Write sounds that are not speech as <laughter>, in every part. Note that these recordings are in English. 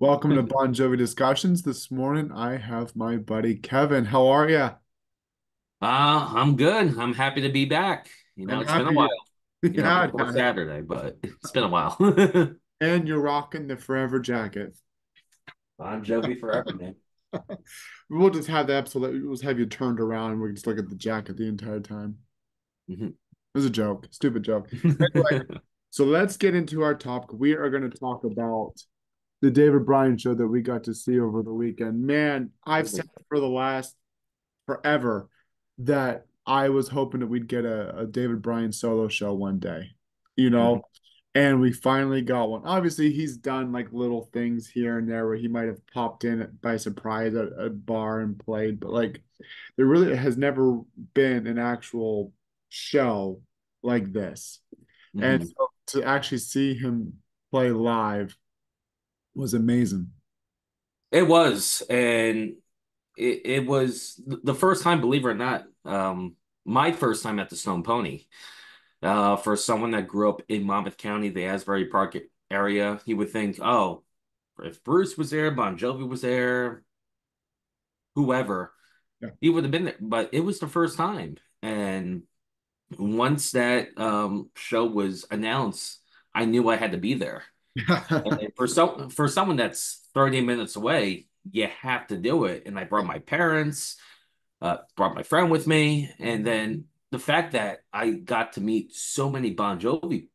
Welcome to <laughs> Bon Jovi Discussions. This morning I have my buddy Kevin. How are you? Uh, I'm good. I'm happy to be back. You know, I'm it's been a while, you know, Yeah, before yeah. Saturday, but it's been a while. <laughs> And you're rocking the Forever jacket. Bon Jovi forever, man. <laughs> We'll just have the episode that we'll just have you turned around and we can just look at the jacket the entire time. Mhm. It was a joke, stupid joke. Anyway, so let's get into our topic. We are going to talk about the David Bryan show that we got to see over the weekend. Man, I've said for the last forever that I was hoping that we'd get a, a David Bryan solo show one day, you know, and we finally got one. Obviously, he's done like little things here and there where he might have popped in by surprise at a bar and played, but like there really has never been an actual show like this. And Mhm. so to actually see him play live was amazing. It was, and it, it was the first time, believe it or not, um, my first time at the Stone Pony. Uh, for someone that grew up in Monmouth County, the Asbury Park area, he would think, oh, if Bruce was there, Bon Jovi was there, whoever, Yeah. he would have been there. But it was the first time. And once that um show was announced, I knew I had to be there. For some for someone that's 30 minutes away, you have to do it. And I brought my parents, uh, brought my friend with me, and then the fact that I got to meet so many Bon Jovi,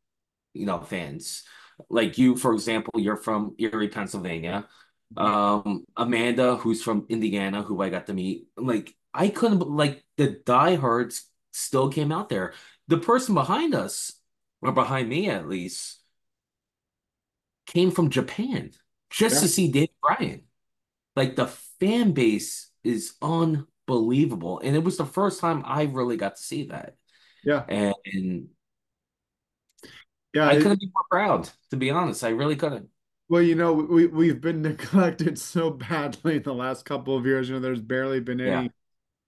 you know, fans. Like you, for example, you're from Erie, Pennsylvania. Um, Amanda, who's from Indiana, who I got to meet. Like I couldn't like the diehards still came out there. The person behind us, or behind me at least, came from Japan just Yeah. to see Dave Bryan. Like the fan base is unbelievable. And it was the first time I really got to see that. Yeah. And Yeah, I it- couldn't be more proud, to be honest. I really couldn't. well, you know, we we've been <laughs> neglected so badly in the last couple of years. You know, there's barely been Yeah. any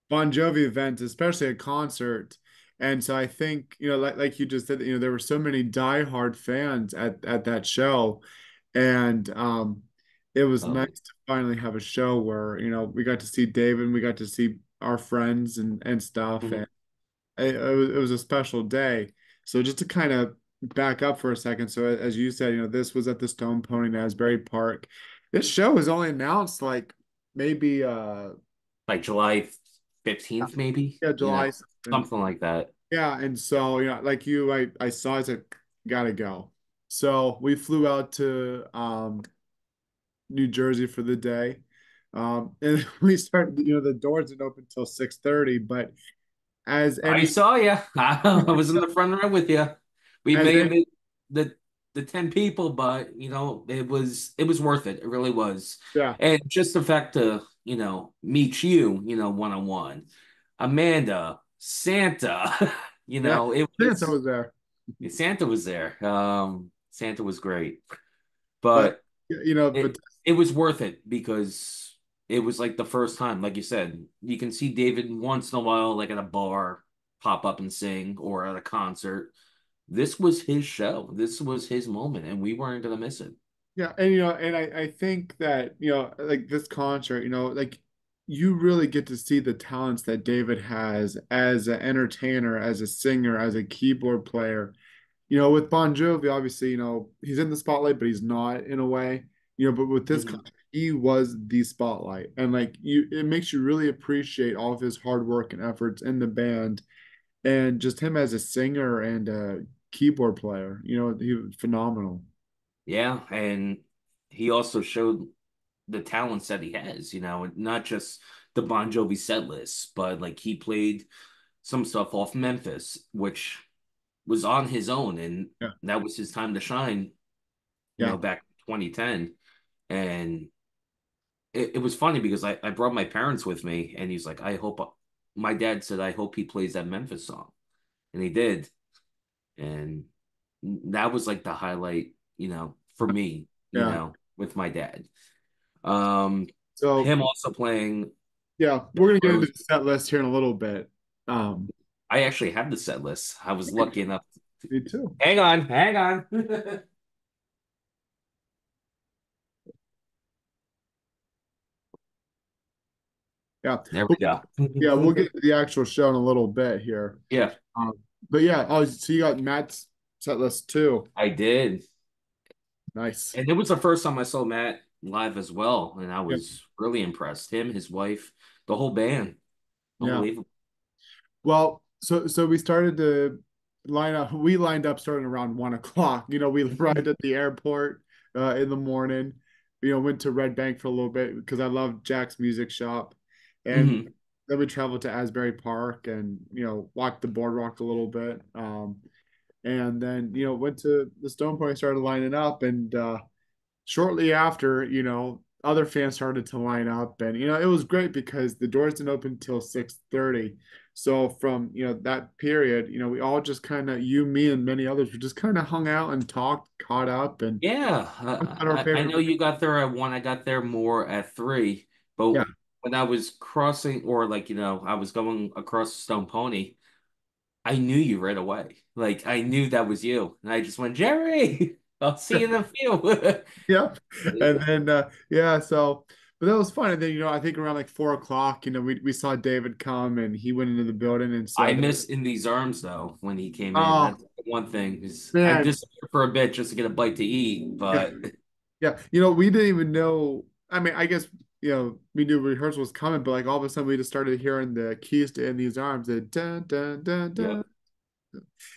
Bon Jovi events, especially a concert. And so I think, you know, like like you just said, you know, there were so many diehard fans at at that show. And um it was Um, nice to finally have a show where, you know, we got to see David and we got to see our friends and and stuff. Mhm. And it, it was, it was a special day. So just to kind of back up for a second. So as you said, you know, this was at the Stone Pony in Asbury Park. This show was only announced like maybe uh like July 15th, maybe. yeah, You know, July something. like that. Yeah, and so you know, like you, I I saw I said, gotta go. So we flew out to um New Jersey for the day. Um <laughs> and we started, you know, the doors didn't open until 6:30, but as I saw you. <laughs> I was in the <laughs> front row with you. We made any it the the 10 people, but you know, it was it was worth it. It really was. yeah, And just the fact to, you know, meet you, you know, one on one. Amanda, Santa, <laughs> you yeah, know, it Santa was was there. Santa was there. Um, Santa was great. But But you know, but it it was worth it because it was like the first time, like you said, you can see David once in a while, like at a bar, pop up and sing, or at a concert. This was his show. This was his moment, and we weren't gonna miss it. Yeah, and you know, and I I think that, you know, like this concert, you know, like you really get to see the talents that David has as an entertainer, as a singer, as a keyboard player. You know, with Bon Jovi, obviously, you know, he's in the spotlight, but he's not in a way. You know, but with this Mhm. concert, he was the spotlight. And like you, it makes you really appreciate all of his hard work and efforts in the band and just him as a singer and a keyboard player. You know, he was phenomenal. Yeah, and he also showed the talents that he has, you know, not just the Bon Jovi set list, but like he played some stuff off Memphis, which was on his own, and Yeah. that was his time to shine, you Yeah. know, back 2010. And it, it was funny because I, I brought my parents with me, and he's like, I hope my dad said, I hope he plays that Memphis song. And he did. And that was like the highlight, you know, for me, yeah. you know, with my dad. Um, so him also playing. Yeah, we're gonna get into the set list here in a little bit. Um, I actually have the set list. I was lucky enough. To... Me too. Hang on, hang on. <laughs> yeah, there we go. <laughs> yeah, we'll get to the actual show in a little bit here. Yeah, um, but yeah, oh, so you got Matt's set list too. I did. Nice. And it was the first time I saw Matt live as well, and I was really impressed. Him, his wife, the whole band. Unbelievable. Yeah. Well, so so we started to line up. We lined up starting around one o'clock. You know, we <laughs> arrived at the airport uh, in the morning. You know, went to Red Bank for a little bit because I love Jack's music shop, and mm-hmm. then we traveled to Asbury Park and you know walked the boardwalk a little bit. Um, and then you know went to the Stone Pony, started lining up, and uh, shortly after, you know, other fans started to line up, and you know it was great because the doors didn't open until six thirty. So from you know that period, you know, we all just kind of you, me, and many others, we just kind of hung out and talked, caught up, and yeah. Uh, I, I, know you got there at one. I got there more at three, but yeah. when I was crossing, or like you know, I was going across Stone Pony. I knew you right away. Like I knew that was you, and I just went, Jerry. <laughs> I'll see you in the field. <laughs> yep. And then uh, yeah, so but that was fun. And then you know, I think around like four o'clock, you know, we, we saw David come and he went into the building and said, I miss in these arms though when he came in. Oh, That's one thing is I disappeared for a bit just to get a bite to eat, but yeah. yeah, you know, we didn't even know. I mean, I guess you know, we knew rehearsal was coming, but like all of a sudden we just started hearing the keys to in these arms, the dun dun dun dun. Yep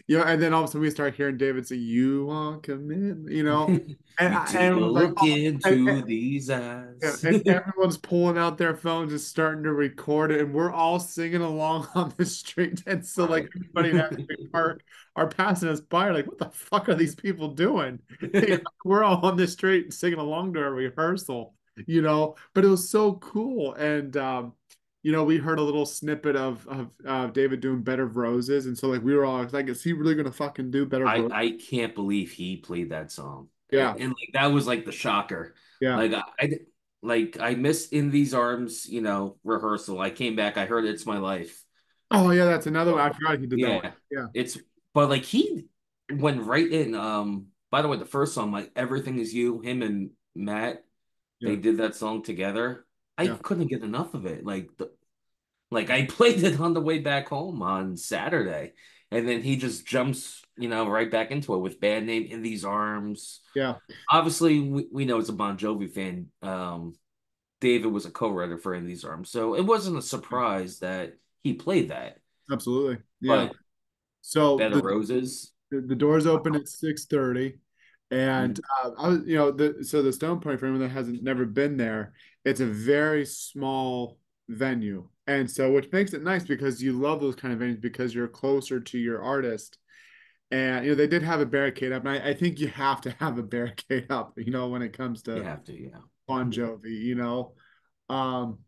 you know, and then all of a sudden we start hearing David say, "You want come in," you know, <laughs> and, and look like, into and, and, these eyes, and everyone's pulling out their phones and starting to record it, and we're all singing along <laughs> on the street, and so like everybody in Asbury Park are passing us by, like, what the fuck are these people doing? <laughs> you know, we're all on the street singing along to a rehearsal, you know, but it was so cool, and um, you know, we heard a little snippet of of uh, David doing Bed of Roses," and so like we were all like, "Is he really gonna fucking do Better?" I I can't believe he played that song. Yeah, and, and like that was like the shocker. Yeah, like I, I like I missed in these arms, you know, rehearsal. I came back, I heard "It's My Life." Oh yeah, that's another one. I forgot he did yeah, that. One. Yeah, it's but like he went right in. Um, by the way, the first song, like "Everything Is You," him and Matt, yeah. they did that song together I yeah. couldn't get enough of it. Like the, like I <laughs> played it on the way back home on Saturday, and then he just jumps, you know, right back into it with Bad Name in these arms. Yeah. Obviously, we, we know it's a Bon Jovi fan. Um, David was a co-writer for In These Arms, so it wasn't a surprise that he played that. Absolutely. Yeah. But so Bed of Roses. The, the doors open at six thirty. And mm-hmm. uh, I was, you know, the so the Stone Pony for anyone that hasn't never been there, it's a very small venue, and so which makes it nice because you love those kind of venues because you're closer to your artist. And you know they did have a barricade up, and I, I think you have to have a barricade up, you know, when it comes to you have to, yeah, Bon Jovi, you know. Um,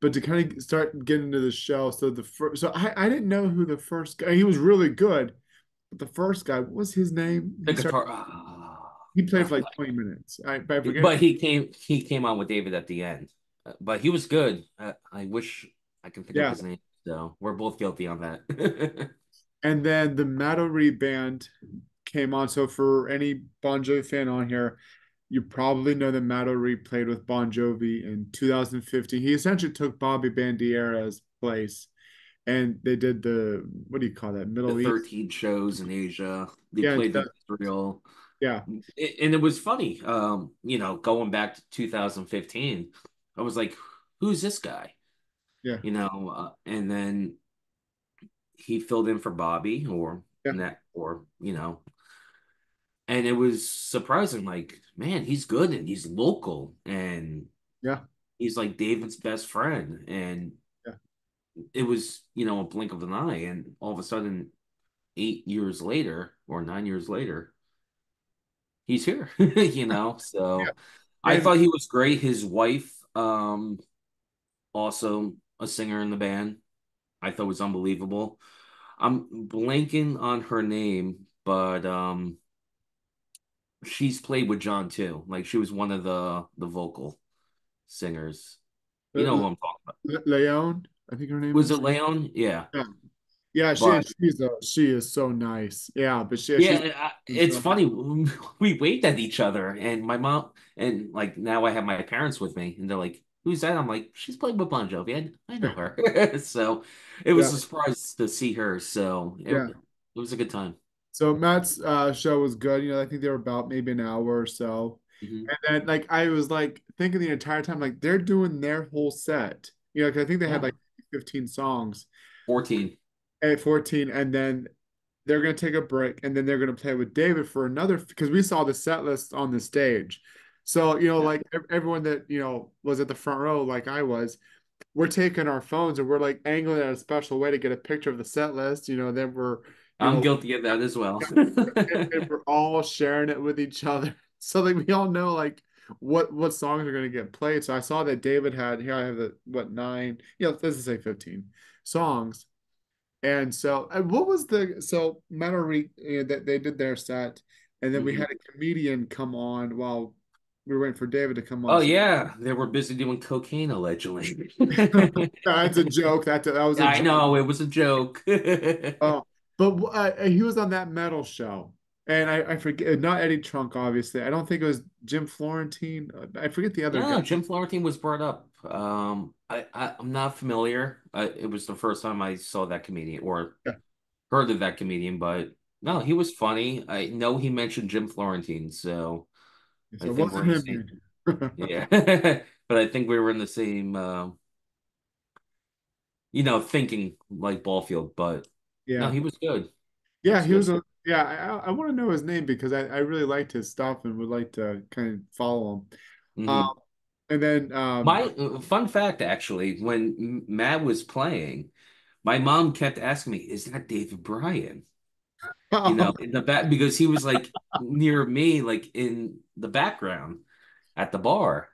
but to kind of start getting into the show, so the first, so I, I didn't know who the first guy. He was really good, but the first guy, what was his name? The he guitar. Started, uh he played for like 20 minutes. I, but, I but he came he came on with David at the end. Uh, but he was good. Uh, I wish I can think yeah. of his name. So we're both guilty on that. <laughs> and then the Matt O'Ree band came on. So for any Bon Jovi fan on here, you probably know that Matt O'Ree played with Bon Jovi in 2015. He essentially took Bobby Bandiera's place and they did the what do you call that middle the 13 East? shows in asia they yeah, played that, Israel yeah. And it was funny, um, you know, going back to 2015, I was like, who's this guy? Yeah. You know, uh, and then he filled in for Bobby or yeah. that, or, you know, and it was surprising. Like, man, he's good and he's local and yeah, he's like David's best friend. And yeah. it was, you know, a blink of an eye. And all of a sudden, eight years later or nine years later, he's here, <laughs> you know. So yeah. I thought he was great. His wife, um, also a singer in the band, I thought was unbelievable. I'm blanking on her name, but um, she's played with John too. Like she was one of the the vocal singers. You know who I'm talking about. Leon, I think her name was is. it Leon? Yeah. yeah. Yeah, she but, she's a, she is so nice. Yeah, but she yeah, I, it's so funny. <laughs> We waved at each other, and my mom and like now I have my parents with me, and they're like, who's that? I'm like, she's playing with Bon Jovi. I, I know her. <laughs> <laughs> so it was Yeah. a surprise to see her. So it, Yeah. it was a good time. So Matt's uh, show was good. You know, I think they were about maybe an hour or so. Mhm. And then like I was like thinking the entire time, like they're doing their whole set. You know, 'cause I think they had like 15 songs 14. At 14, and then they're gonna take a break, and then they're gonna play with David for another because we saw the set list on the stage. So, you know, Yeah. like everyone that, you know, was at the front row, like I was, we're taking our phones and we're like angling at a special way to get a picture of the set list, you know, then we're, I'm know, guilty of that as well. <laughs> and, we're all sharing it with each other. <laughs> So like we all know like what what songs are going to get played. So I saw that David had here I have the what nine, yeah, let's just say 15 songs. And so and what was the so Matt O'Ree you know, that they did their set and then we Mhm. had a comedian come on while we were waiting for David to come on. Oh yeah, they were busy doing cocaine allegedly. <laughs> That's a joke. That that was a I joke. know it was a joke. <laughs> Oh, but uh, he was on that metal show, and I, I forget not Eddie Trunk, obviously. I don't think it was Jim Florentine. I forget the other No, guy. Jim Florentine was brought up. Um, I, I I'm not familiar. I, it was the first time I saw that comedian or Yeah. heard of that comedian, but no, he was funny. I know he mentioned Jim Florentine, so So I think we're in the him. same. <laughs> Yeah, <laughs> but I think we were in the same, uh, you know, thinking like Ballfield. But no, Yeah, he was good. He yeah, was he was a yeah. I I want to know his name because I I really liked his stuff and would like to kind of follow him. Um, Mhm. And then um, My fun fact, actually, when Matt was playing, my mom kept asking me, "Is that David Bryan?" You know, <laughs> in the back because he was like near me, like in the background at the bar,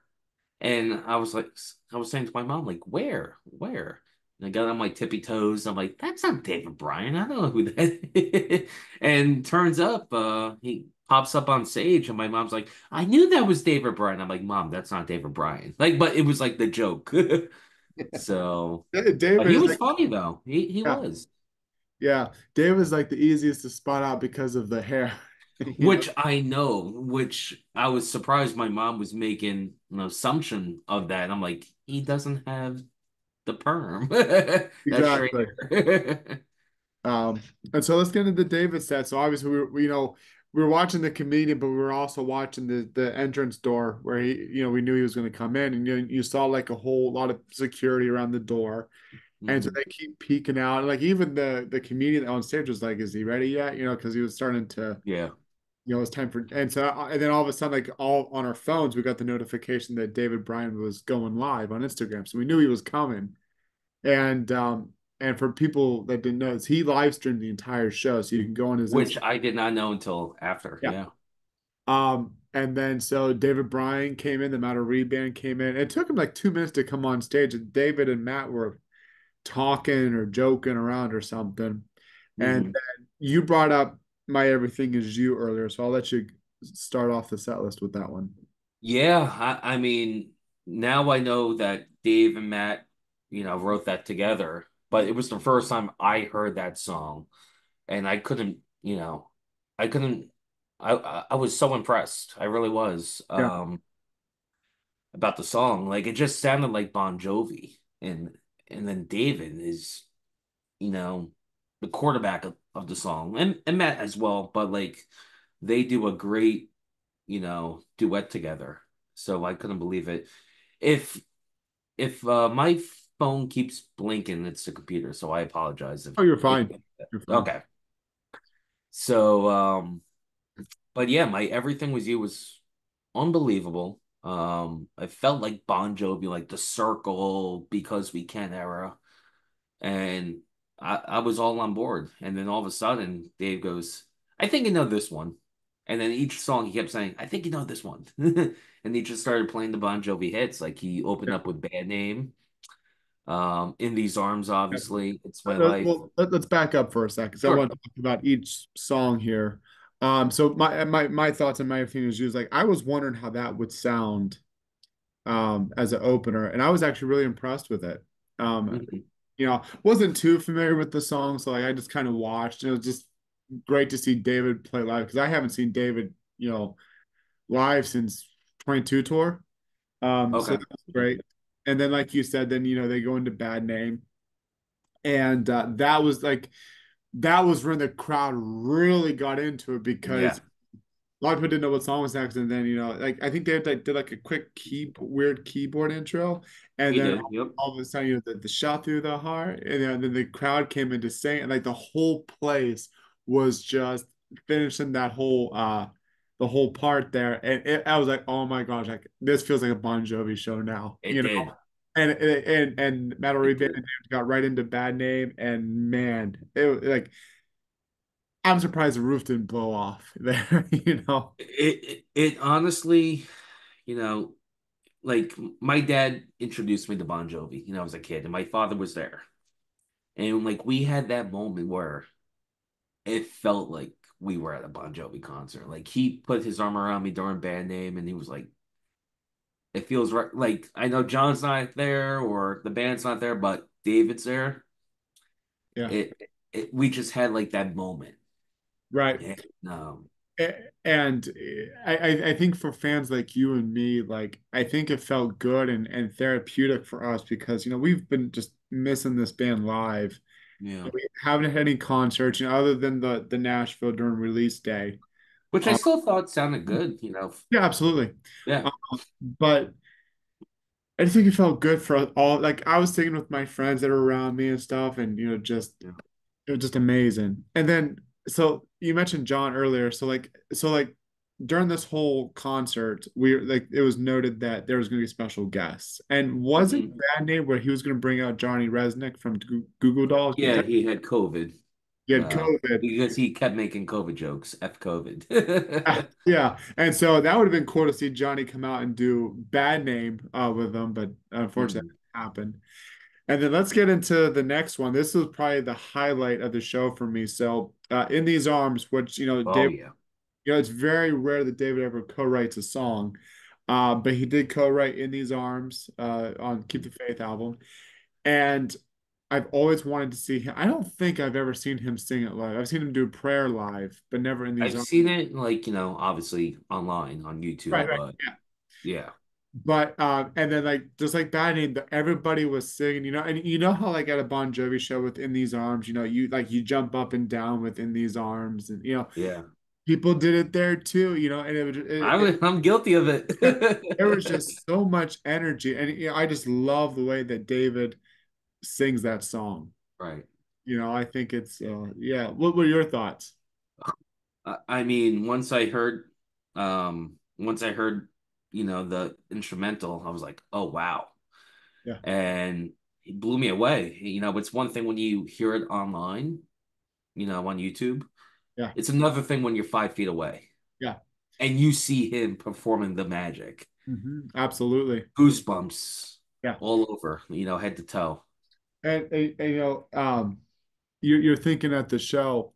and I was like, I was saying to my mom, like, "Where, where?" And I got on my tippy toes. I'm like, "That's not David Bryan. I don't know who that." <laughs> And turns up, uh, he pops up on stage, and my mom's like, "I knew that was David Bryan." I'm like, "Mom, that's not David Bryan." <laughs> Like, but it was like the joke. <laughs> So, <laughs> David he was like funny though. He he yeah was, yeah. David is like the easiest to spot out because of the hair. You know? which I know, which I was surprised my mom was making an assumption of that. I'm like, he doesn't have the perm, Exactly. Um, and so let's get into the David set. So obviously we were, you know, we were watching the comedian, but we were also watching the the entrance door where he, you know, we knew he was going to come in, and you you saw like a whole lot of security around the door, and so Mhm. they keep peeking out, and like even the the comedian on stage was like, "Is he ready yet?" You know, because he was starting to, Yeah. you know, it's time for, and so and then all of a sudden, like all on our phones, we got the notification that David Bryan was going live on Instagram, so we knew he was coming. And um and for people that didn't know, he live streamed the entire show, so you can go on his Which Instagram. I did not know until after. Yeah. Yeah. Um, and then so David Bryan came in, the Matt O'Ree band came in. It took him like two minutes to come on stage, and David and Matt were talking or joking around or something. And Mhm. then you brought up My Everything Is You earlier, so I'll let you start off the set list with that one. Yeah. I, I mean, now I know that Dave and Matt, you know, wrote that together, but it was the first time I heard that song, and I couldn't, you know, I couldn't. I I was so impressed. I really was. Yeah. Um. about the song. Like it just sounded like Bon Jovi, and and then David is, you know, the quarterback of, of the song, and and Matt as well. But like they do a great, you know, duet together. So I couldn't believe it. If if uh, my phone keeps blinking, it's the computer. So I apologize if Oh, you're fine. You're fine. okay. So um, but yeah, my Everything Was You was unbelievable. Um, I felt like Bon Jovi, like the Circle, Because We Can era, and I, I was all on board. And then all of a sudden, Dave goes, "I think you know this one," and then each song he kept saying, "I think you know this one," <laughs> and he just started playing the Bon Jovi hits. Like he opened up with Bad Name, um, In These Arms, obviously, It's My Life. Well, let, us back up for a second. So I want to talk about each song here. Um, so my my my thoughts and my opinion is just like I was wondering how that would sound um as an opener, and I was actually really impressed with it. Um, Mhm. you know, wasn't too familiar with the song, so like I just kind of watched. And it was just great to see David play live because I haven't seen David, you know, live since 22 tour. Um, so Okay. that's great. And then like you said, then you know they go into Bad Name, and uh, that was like that was when the crowd really got into it because Yeah, a lot of people didn't know what song was next, and then you know, like I think they had, like, did like a quick key weird keyboard intro, and he then did. Yep. all of a sudden, you know, the, the shot through the heart, and then, then the crowd came into sing, and like the whole place was just finishing that whole uh the whole part there, and it, I was like, oh my gosh, like this feels like a Bon Jovi show now, It you did. know. And and and O'Ree band did. got right into Bad Name, and man, it like I'm surprised the roof didn't blow off <laughs> there, you know. It, it it honestly, you know, like my dad introduced me to Bon Jovi, you know, as a kid, and my father was there. And like we had that moment where it felt like we were at a Bon Jovi concert. Like he put his arm around me during Bad Name and he was like, it feels right. Like I know John's not there or the band's not there, but David's there. Yeah. It, it we just had like that moment. Right. And, um, And I, I think for fans like you and me, like I think it felt good and, and therapeutic for us because, you know, we've been just missing this band live. Yeah. We haven't had any concerts, you know, other than the the Nashville during release day. Which I Um, still thought sounded good, you know. yeah, absolutely. Yeah. Um, but I just think it felt good for all. Like I was singing with my friends that are around me and stuff, and you know, just Yeah. it was just amazing. And then, so you mentioned John earlier. So like, so like during this whole concert, we like it was noted that there was going to be special guests. And was it Mhm. Bad Name where he was going to bring out Johnny Rzeznik from Google Goo Goo Dolls Yeah, because he had COVID. he had Uh, COVID? because he kept making COVID jokes. F COVID. Yeah, and so that would have been cool to see Johnny come out and do Bad Name uh, with them, but unfortunately, Mhm. that didn't. And then let's get into the next one. This was probably the highlight of the show for me. So, uh, In These Arms, which, you know, Oh Dave, yeah. You know, it's very rare that David ever co-writes a song. Uh, but he did co-write In These Arms uh, on Keep the Faith album. And I've always wanted to see him. I don't think I've ever seen him sing it live. I've seen him do prayer live, but never in these I've arms. seen it like, you know, obviously online on Right, YouTube, right. but Yeah. yeah. But uh, and then like just like that, and everybody was singing, you know, and you know how like at a Bon Jovi show with In These Arms, you know, you like you jump up and down with In These Arms, and you know, Yeah. People did it there too, you know, and it was it, I was, I'm guilty of it. <laughs> there was <laughs> just so much energy, and you know, I just love the way that David sings that song. Right. You know, I think it's uh, yeah. What were your thoughts? I I mean, once I heard um once I heard, you know, the instrumental, I was like, "Oh wow." Yeah, And it blew me away. You know, it's one thing when you hear it online, you know, on YouTube. Yeah, It's another thing when you're five feet away yeah. and you see him performing the magic. hmm Absolutely. Goosebumps Yeah. all over, you know, head to toe. And, and, and, you know, um, you're you're thinking at the show.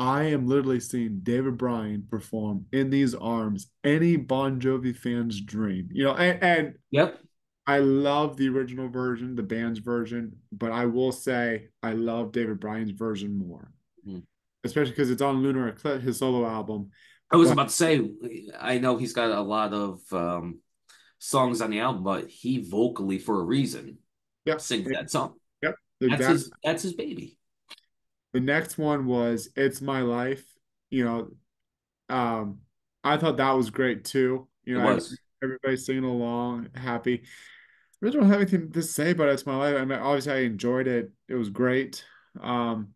I am literally seeing David Bryan perform in these arms, any Bon Jovi fan's dream. You know, and, and Yep. I love the original version, the band's version, but I will say I love David Bryan's version more, Mhm. Especially because it's on Lunar Eclipse, his solo album. I was But about to say, I know he's got a lot of um, songs on the album, but he vocally, for a reason, yep, sings that song. yep, That's his. That's his baby. The next one was It's My Life. You know, um, I thought that was great too. You It know, everybody singing along, happy. I really don't have anything to say about It's My Life. I mean, obviously I enjoyed it. It was great. Um,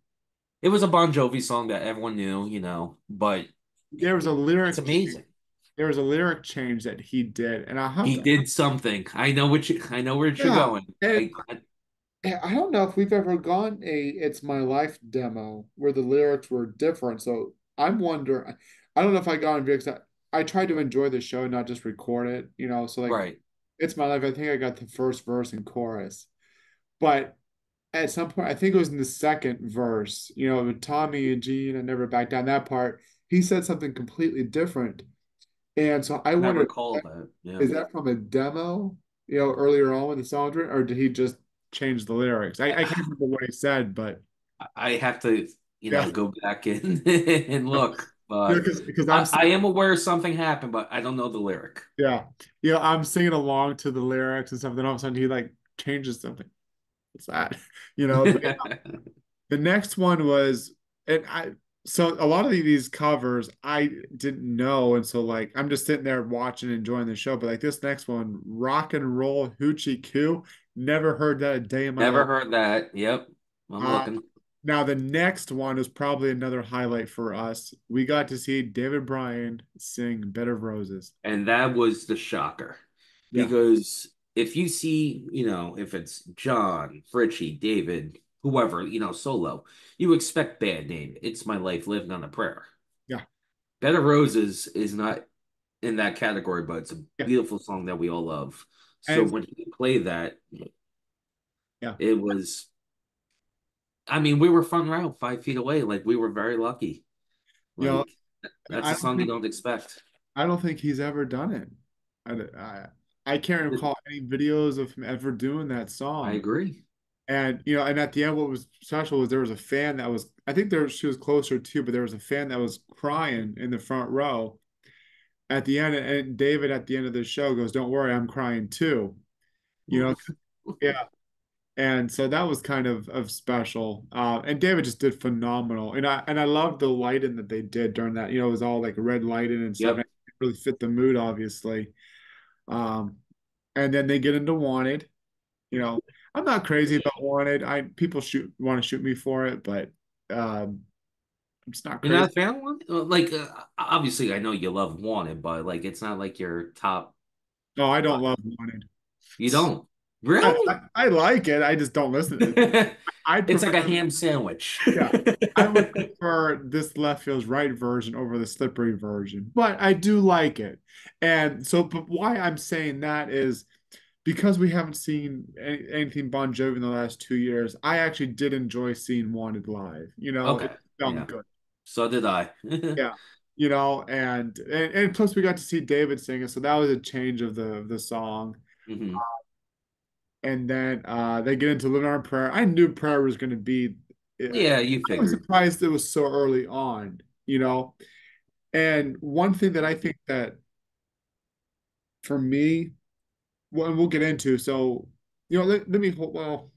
It was a Bon Jovi song that everyone knew, you know, but there was a lyric it's amazing. there was a lyric change that he did, and I He did something. I know what you. I know where you're going. I, I, I don't know if we've ever gone a It's My Life demo where the lyrics were different. So I'm wondering, I don't know if I got on because I, I tried to enjoy the show, and not just record it, you know. So like right. It's My Life, I think I got the first verse and chorus. But at some point, I think it was in the second verse, you know, Tommy and Gene and Never Back Down, that part, he said something completely different. And so I I wondered, recall that. Yeah. is that from a demo, you know, earlier on when the song or did he just change the lyrics? I, I can't remember what he said, but I have to, you know, yeah. go back and <laughs> and look. But because I, I am aware something happened, but I don't know the lyric. Yeah. You know, I'm singing along to the lyrics and stuff. Then all of a sudden he like changes something. What's that? <laughs> You know, <laughs> the next one was, and I, so a lot of these covers I didn't know. And so like, I'm just sitting there watching, and enjoying the show. But like this next one, rock and roll hoochie coo. Never heard that a day in my Never life. heard that. Yep. I'm Uh, looking. Now, the next one is probably another highlight for us. We got to see David Bryan sing Bed of Roses. And that was the shocker. Yeah. Because if you see, you know, if it's John, Richie, David, whoever, you know, solo, you expect bad name. It's my life lived on a prayer. Yeah. Bed of Roses is not in that category, but it's a Yeah. beautiful song that we all love. So And- when he played that, Yeah. it was I mean, we were front row, five feet away. Like we were very lucky. You know, that's a song you don't expect. I don't think he's ever done it. I, I, I can't recall any videos of him ever doing that song. I agree. And you know, and at the end, what was special was there was a fan that was I think there she was closer too, but there was a fan that was crying in the front row at the end, and David at the end of the show goes, "Don't worry, I'm crying too." You know, <laughs> yeah. And so that was kind of of special. Uh, and David just did phenomenal. And I and I loved the lighting that they did during that. You know, it was all like red lighting and stuff. Yep. It really fit the mood, obviously. Um, and then they get into Wanted. You know, I'm not crazy about Wanted. I people shoot want to shoot me for it, but um, I'm just not You're not a fan of one? Like, uh, obviously, I know you love Wanted, but like, it's not like your top. No, I don't love Wanted. You don't really? I, I like it. I just don't listen to it. <laughs> I it's like a ham sandwich. Yeah. <laughs> I would prefer this left feels right version over the slippery version, but I do like it. And so, but why I'm saying that is because we haven't seen any, anything Bon Jovi in the last two years. I actually did enjoy seeing Wanted live. You know, Okay. it felt Yeah. good. So did I. <laughs> Yeah. You know, and, and and plus we got to see David sing it, so that was a change of the the song. Mhm. And then uh they get into Living on Prayer. I knew prayer was going to be. Yeah, you I was surprised it was so early on, you know. And one thing that I think that for me, well, and we'll get into, so you know, let, let me hold, well,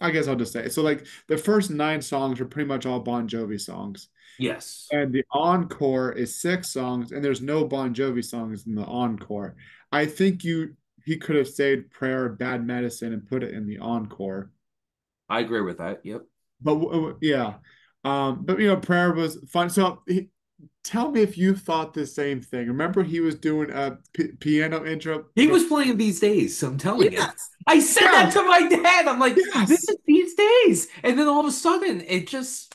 I guess I'll just say so like the first nine songs are pretty much all Bon Jovi songs. Yes. And the encore is six songs, and there's no Bon Jovi songs in the encore. I think you he could have saved Prayer Bad Medicine and put it in the encore. I agree with that. Yep. But yeah, um, but you know, prayer was fun. So he, tell me if you thought the same thing. Remember, he was doing a p- piano intro. He was playing these days. So I'm telling you. I said Yes. that to my dad. I'm like, Yes. this is these days. And then all of a sudden, it just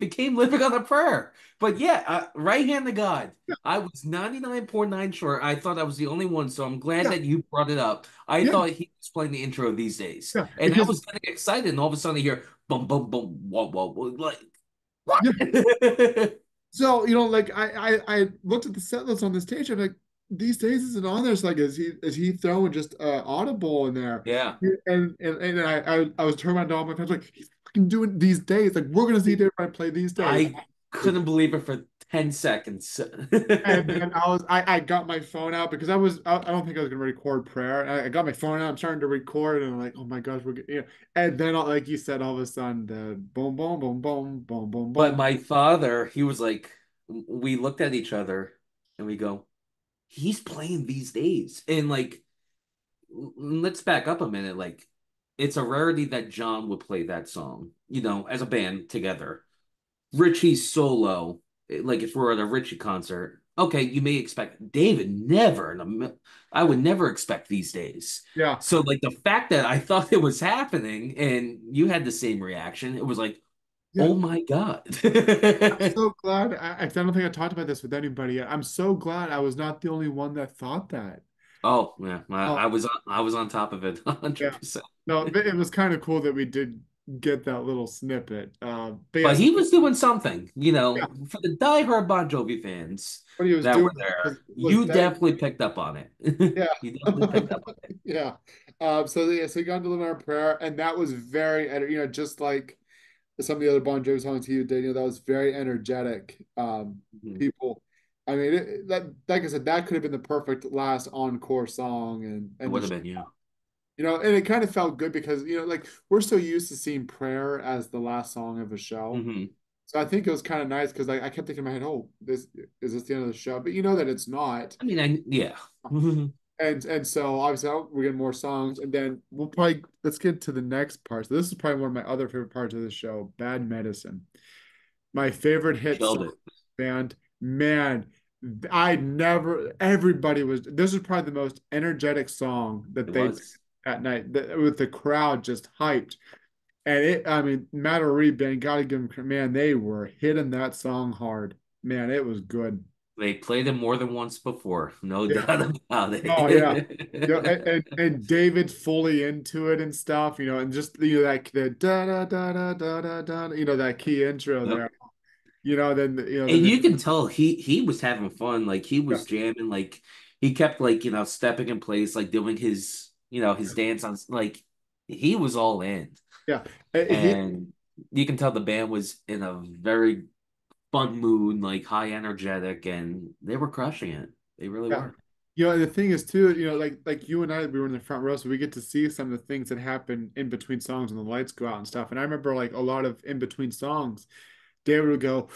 became living on a prayer. But yeah, uh, right hand to God. I was 99.9 sure. I thought I was the only one. So I'm glad Yeah. that you brought it up. I Yeah. thought he was playing the intro of these days. Yeah, And I because- was getting excited. And all of a sudden, I hear boom, boom, boom, whoa, whoa, whoa. Like, what? <laughs> So you know, like I, I I looked at the set list on the stage. I'm like, these days isn't on there. It's like, is he is he throwing just uh, audible in there? yeah. And and and I I, I was turning to all my friends like, he's fucking doing these days. Like we're gonna see David Bryan play these days. I couldn't believe it for 10 seconds. and <laughs> then I was I, I got my phone out because I was I, I don't think I was gonna record prayer. I, I got my phone out. I'm starting to record, and I'm like, oh my gosh, we're get- yeah. And then uh, like you said, all of a sudden the boom boom boom boom boom boom But my father, he was like, we looked at each other and we go, he's playing these days. And like, let's back up a minute. Like, it's a rarity that John would play that song, you know, as a band together. Richie's solo, like if we're at a Richie concert, okay, you may expect David never. in a I would never expect these days. Yeah, So like the fact that I <laughs> thought it was happening and you had the same reaction, it was like, Yeah. oh my God. <laughs> I'm so glad. I, I don't think I talked about this with anybody yet. I'm so glad I was not the only one that thought that. Oh yeah, I, Oh. I was on, I was on top of it, <laughs> hundred percent. No, it, was kind of cool that we did get that little snippet. Uh, but, But he was doing something, you know, Yeah. for the diehard Bon Jovi fans what he was that doing were there. You that- definitely picked up on it. <laughs> Yeah. you definitely picked up on it. <laughs> Yeah. Um, so yeah, so he got into Living Prayer, and that was very, you know, just like some of the other Bon Jovi songs he did, you know, that was very energetic. Um, Mhm. people, I mean, it, that like I said, that could have been the perfect last encore song, and It and would have been, yeah. you know, and it kind of felt good because you know, like we're so used to seeing prayer as the last song of a show. hmm So I think it was kind of nice because like I kept thinking in my head, oh, this is this the end of the show? But you know that it's not. I mean, I yeah. <laughs> And and so obviously oh, we're getting more songs, and then we'll probably let's get to the next part. So this is probably one of my other favorite parts of the show, Bad Medicine. My favorite hit band. Man, I never everybody was this is probably the most energetic song that It they was. that night the, with the crowd just hyped. And it, I mean, Matt O'Ree band, gotta give them, man, they were hitting that song hard. Man, it was good. They played it more than once before, no Yeah. doubt about it. Oh yeah. <laughs> Yeah, and, and, and David fully into it and stuff, you know, and just you know that the da da da da da da da, you know that key intro Yep. there, you know, then you know, And you can tell he he was having fun. Like he yeah, was jamming. Like he kept like you know stepping in place, like doing his you know his dance on. Like he was all in, yeah, he, and you can tell the band was in a very fun mood, like high energetic, and they were crushing it. They really yeah, were. you know, the thing is too, you know, like like you and I, we were in the front row, so we get to see some of the things that happen in between songs and the lights go out and stuff. And I remember like a lot of in between songs, David would go,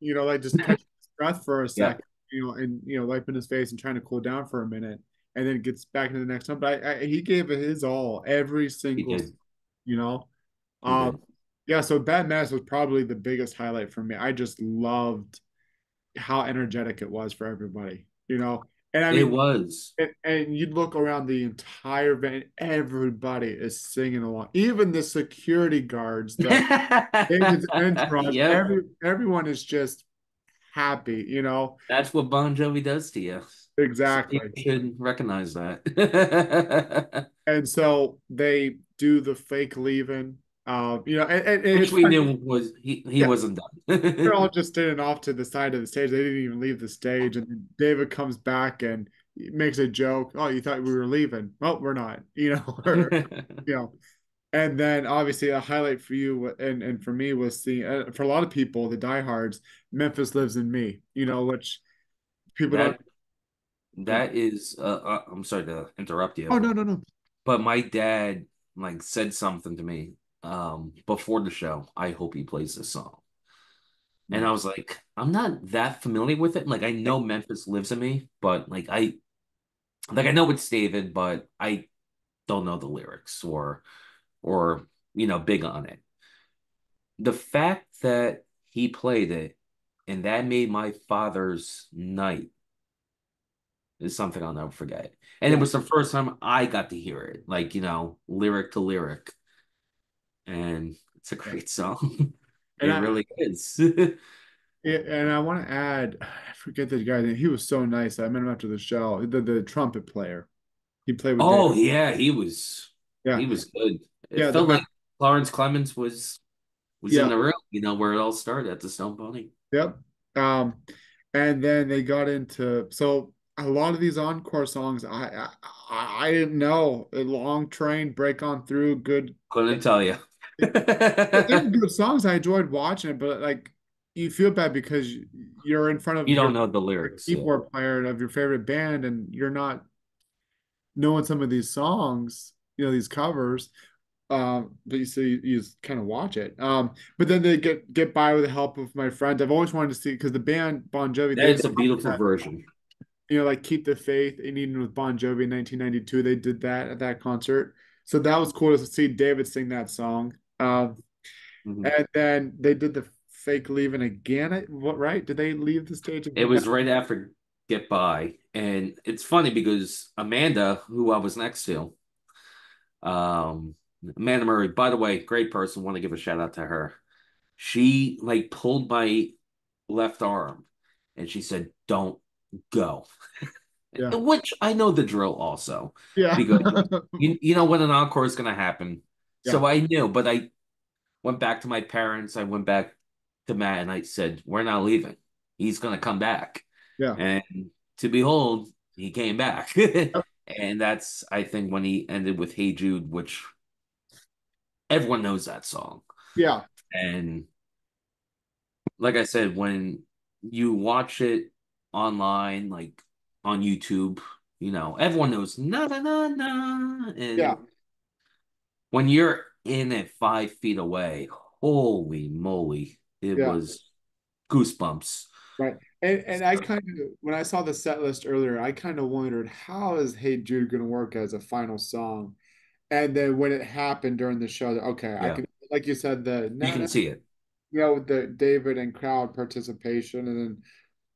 you know, like just catch his breath for a Yeah, second, you know, and you know, wiping his face and trying to cool down for a minute, and then gets back into the next one. But I, I, he gave it his all every single, you know. He Um, yeah, so Bad Mass was probably the biggest highlight for me. I just loved how energetic it was for everybody, you know. And I It was. and, and you'd look around the entire van, everybody is singing along, even the security guards, the <laughs> entourage, every everyone is just happy, you know. That's what Bon Jovi does to you. So Exactly. people should recognize that. <laughs> And so they do the fake leaving. Um, you know, and, and, and Which we knew was he he yeah, wasn't done. <laughs> they're all just standing off to the side of the stage. They didn't even leave the stage. And David comes back and makes a joke. Oh, you thought we were leaving? Well, we're not, <laughs> you know, or, <laughs> you know. And then obviously a highlight for you and and for me was seeing uh, for a lot of people, the diehards, Memphis Lives in Me, you know, which people don't. That that is uh, uh, I'm sorry to interrupt you. Oh you, no, no, no. but my dad like said something to me um before the show. I hope he plays this song. And I was like, I'm not that familiar with it. Like I know <laughs> Memphis lives in me, but like I like I know it's David, but I don't know the lyrics or or you know, big on it. The fact that he played it and that made my father's night is something I'll never forget. And it was the first time I got to hear it, like, you know, lyric to lyric. And it's a great song. <laughs> And It I really is. <laughs> Yeah, and I want to add, <sighs> I forget the guy. He was so nice. I met him after the show. The the trumpet player. He played with Dave. Oh yeah, he was Yeah, he was good. It yeah, the felt back. like Clarence Clemons was was in the room, you know, where it all started at the Stone Pony. yep. Um, and then they got into so a lot of these encore songs. I I, I didn't know. A long train, break on through. Good. Couldn't tell you. They're <laughs> good songs. I enjoyed watching it, but like you feel bad because you're in front of You your don't know the lyrics. Keyboard player of your favorite band, and you're not knowing some of these songs, you know, these covers. Um, but you see, you just kind of watch it. Um, but then they get get by with the help of my friends. I've always wanted to see because the band Bon Jovi, That's a beautiful that, version. you know, like Keep the Faith and even with Bon Jovi in 1992, they did that at that concert. So that was cool to see David sing that song. Um, Mhm. and then they did the fake leaving again. What right? Did they leave the stage It was right after Get By. And it's funny because Amanda, who I was next to, um, Amanda Murray, by the way, great person. Want to give a shout out to her. She like pulled my left arm and she said, Don't go. <laughs> Yeah. Which I know the drill also Yeah. because <laughs> you you know when an encore is gonna happen. So I knew, but I went back to my parents. I went back to Matt and I said, We're not leaving. He's gonna come back. Yeah. And to behold, he came back. <laughs> And that's I think when he ended with Hey Jude, which everyone knows that song. Yeah. And like I said, when you watch it online, like on YouTube, you know, everyone knows na na na na. And Yeah. When you're in it five feet away, holy moly, it Yeah. was goosebumps. Right. And and I kind of when I saw the set list earlier, I kind of wondered how is Hey Jude gonna work as a final song? And then when it happened during the show, okay, I can like you said, the You can see it. you know, with the David and crowd participation, and then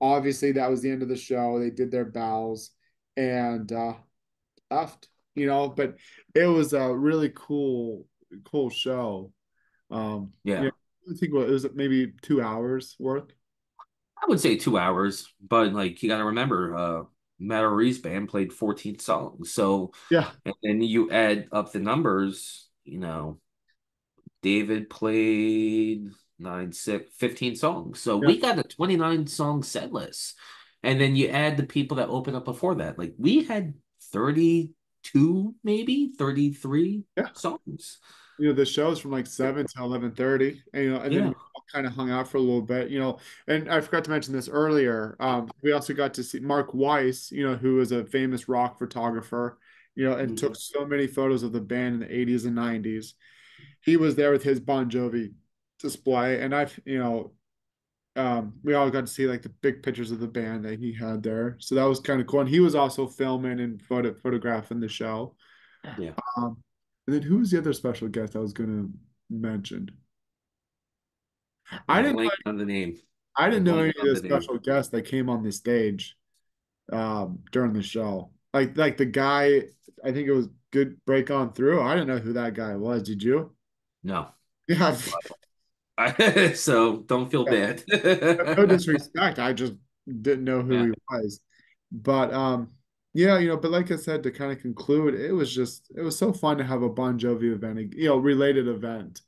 obviously that was the end of the show. They did their bows and uh left, you know, but it was a really cool, cool show. Um, Yeah. yeah, I think what it was maybe two hours worth. I would say two hours, but like you got to remember, uh, Reese band played 14 songs. So, Yeah, and then you add up the numbers, you know, David played nine, six, 15 songs. So yeah, we got a 29 song set list. And then you add the people that opened up before that. Like we had 32, maybe 33 yeah. songs. You know, the show's from like seven to eleven thirty, and you know, and then Yeah. we all kind of hung out for a little bit, you know. And I forgot to mention this earlier. Um, we also got to see Mark Weiss, you know, who is a famous rock photographer, you know, and took Mhm. so many photos of the band in the eighties and nineties. He was there with his Bon Jovi display, and I've, you know, um, we all got to see like the big pictures of the band that he had there. So that was kind of cool. And he was also filming and photo photographing the show. Yeah. Um, and then who was the other special guest I was going to mention? I I'm didn't blanking on the name. I didn't know any of on the the name. special guests that came on the stage um during the show. Like like the guy, I think it was good break on through. I didn't know who that guy was. Did you? No. <laughs> Yeah. <laughs> so don't feel Yeah. bad. No disrespect. I just didn't know who Yeah. he was. But um yeah, you know, but like I said, to kind of conclude, it was just it was so fun to have a Bon Jovi event, you know, related event.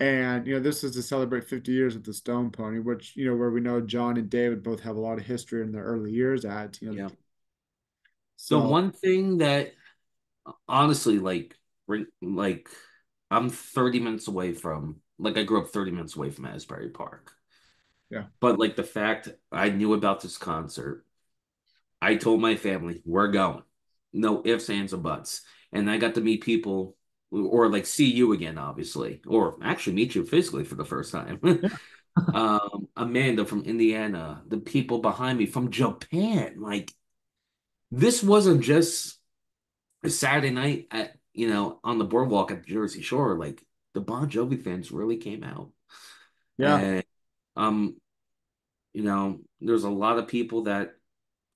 And you know, this is to celebrate 50 years of the Stone Pony, which, you know, where we know John and David both have a lot of history in their early years at, you know. Yeah. The So one thing that honestly, like, like I'm 30 minutes away from, like, I grew up 30 minutes away from Asbury Park. yeah. But like the fact I knew about this concert, I told my family, we're going. No ifs, ands, or buts. And I got to meet people or like see you again, obviously, or actually meet you physically for the first time. <laughs> um, Amanda from Indiana, the people behind me from Japan. Like, this wasn't just a Saturday night at, you know, on the boardwalk at the Jersey Shore. Like, the Bon Jovi fans really came out. Yeah. And, um, you know, there's a lot of people that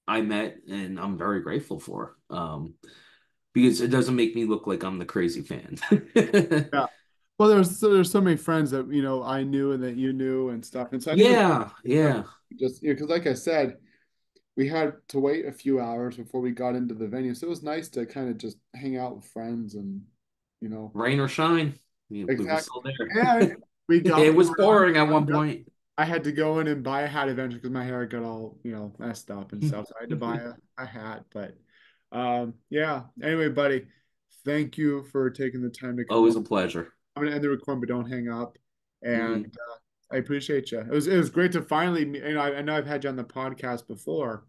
I met and I'm very grateful for. Um, because it doesn't make me look like I'm the crazy fan. <laughs> Yeah. Well, there's so there's so many friends that you know I knew and that you knew and stuff, and so I think Yeah, yeah, just you know, because like I said, we had to wait a few hours before we got into the venue, so it was nice to kind of just hang out with friends and you know rain or shine, we we exactly. there. Yeah, we got <laughs> It was boring at one point. I had to go in and buy a hat eventually because my hair got all you know messed up and stuff, so I had to buy a, a hat. But um, yeah. Anyway, buddy, thank you for taking the time to come Always on. a pleasure. I'm gonna end the recording, but don't hang up. And Mhm. uh, I appreciate you. It was it was great to finally, you know, I, I know I've had you on the podcast before,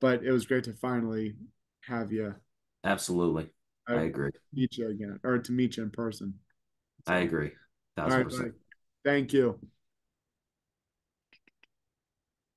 but it was great to finally have you Absolutely. I uh, agree. meet you again, or to meet you in person. I agree. all Thousand right, buddy. percent. Thank you.